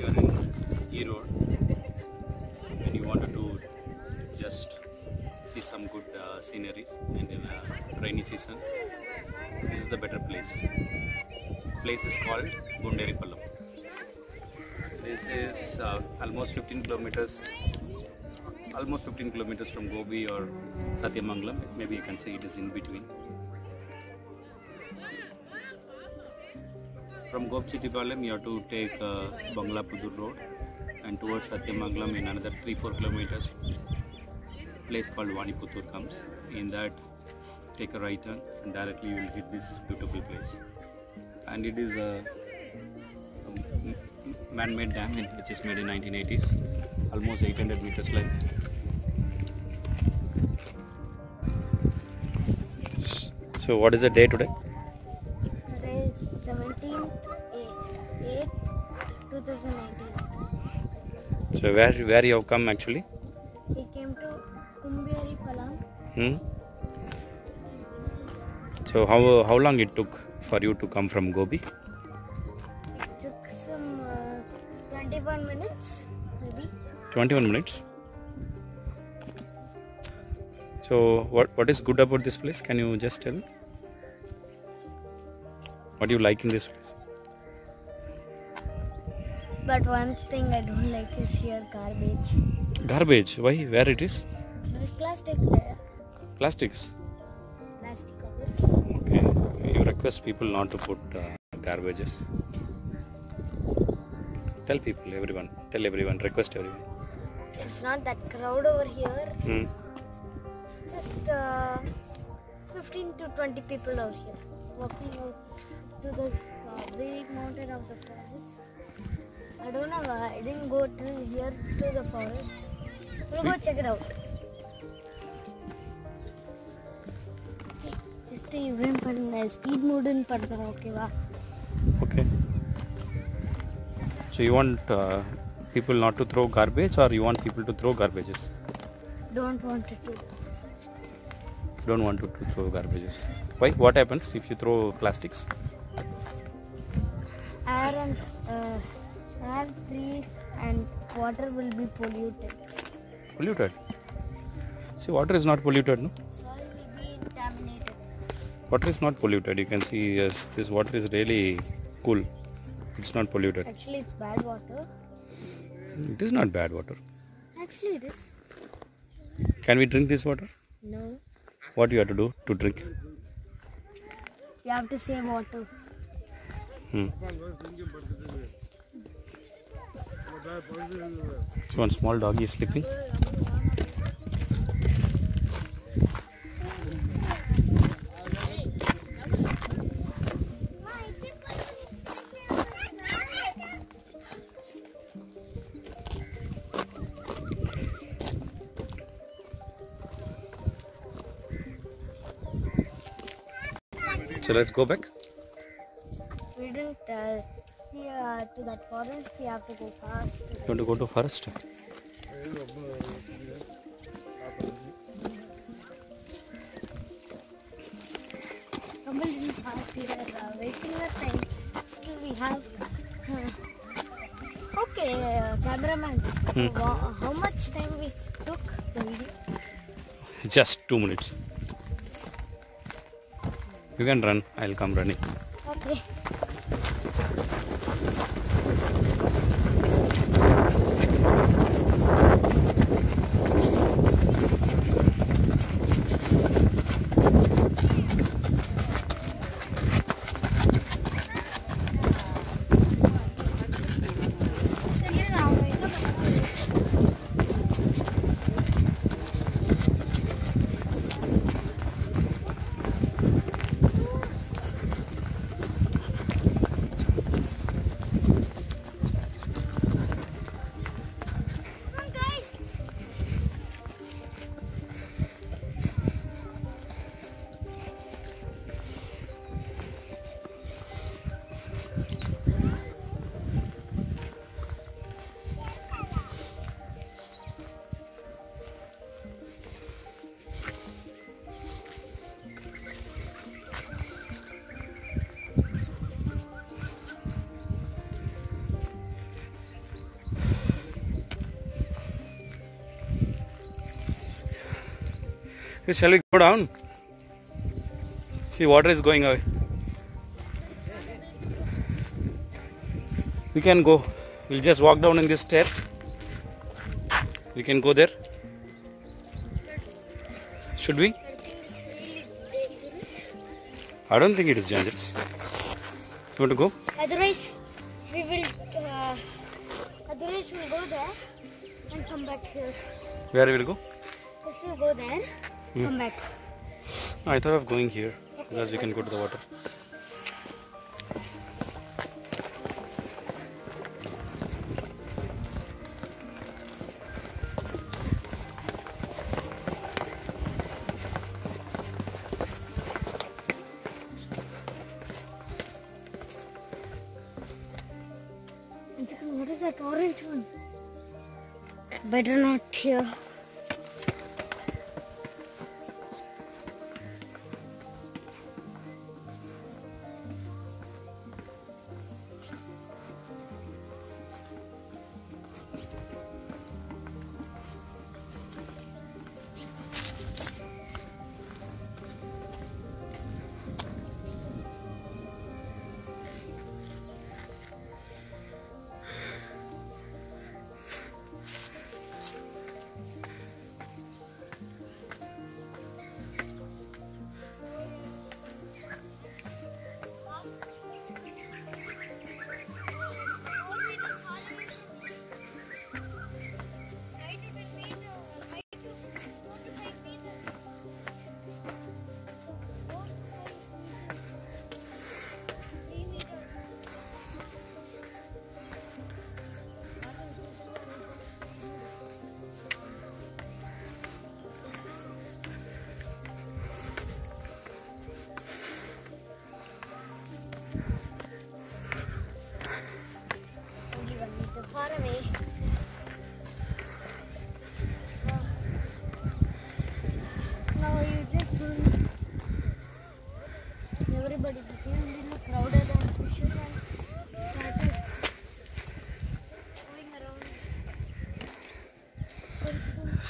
you are in E Road and you wanted to just see some good uh, sceneries and in a rainy season, this is the better place. Place is called Gunderipallam. This is uh, almost 15 kilometers, almost 15 kilometers from Gobi or Satyamangalam. Maybe you can say it is in between. From Gobichettipalayam, you have to take uh, Banglapudur road and towards Satyamangalam in another 3-4 kilometers, place called Vaniputur comes. In that, take a right turn and directly you will hit this beautiful place. And it is a man-made dam which is made in 1980s, almost 800 meters length. So what is the day? Today 2019. So where where you have come actually? We came to Kumberi Palam. Hmm? So how how long it took for you to come from Gobi? It took some uh, 21 minutes, maybe. 21 minutes. So what what is good about this place? Can you just tell? What do you like in this place? But one thing I don't like is here garbage. Garbage. Why? Where it is? There's plastic there. Plastics. Plastic covers. Okay. You request people not to put uh, garbages. Tell people, everyone. Tell everyone. Request everyone. It's not that crowd over here. Hmm. It's just uh, 15 to 20 people over here walking to this uh, big mountain of the forest. I don't know why I didn't go till here to the forest. We'll go check it out. Just even பண்ண speed மூடுன்னு பண்ணுறோம் ஓகேவா Okay. So you want uh, people not to throw garbage or you want people to throw garbages? Don't want to Don't want to, to throw garbages. Why? What happens if you throw plastics? air and uh, air, trees and water will be polluted. Polluted. See, water is not polluted, no? Soil will be contaminated. Water is not polluted. You can see, yes, this water is really cool. It's not polluted. Actually, it's bad water. It is not bad water. Actually, it is. Can we drink this water? No. What do you have to do to drink? You have to save water. Hmm. One small doggy is sleeping. So let's go back. Uh, to that forest. We have to go fast. You want to go to forest? Kamal didn't. We are wasting our time. Still, we have. Uh, okay, uh, cameraman. Hmm. How much time we took the video? Just two minutes. You can run. I'll come running. Okay. Okay, shall we go down? See, water is going away. We can go. We'll just walk down in these stairs. We can go there. Should we? I think it's really dangerous. I don't think it is dangerous. You want to go? Otherwise, we will. Uh, otherwise, we'll go there and come back here. Where we will go? Just we'll go there, Hmm. come back. I thought of going here because we can go to the water. What is that orange one? Better not here.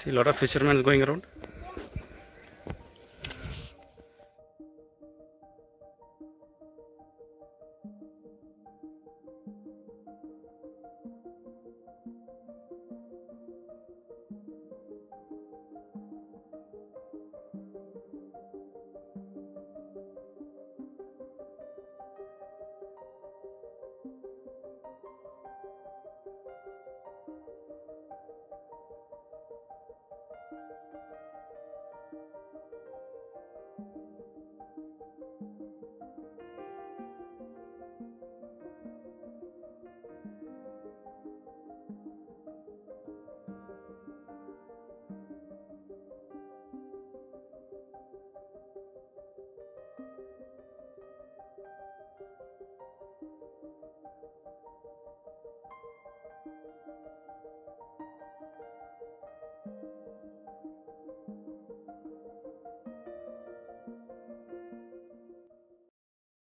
See a lot of fishermen going around.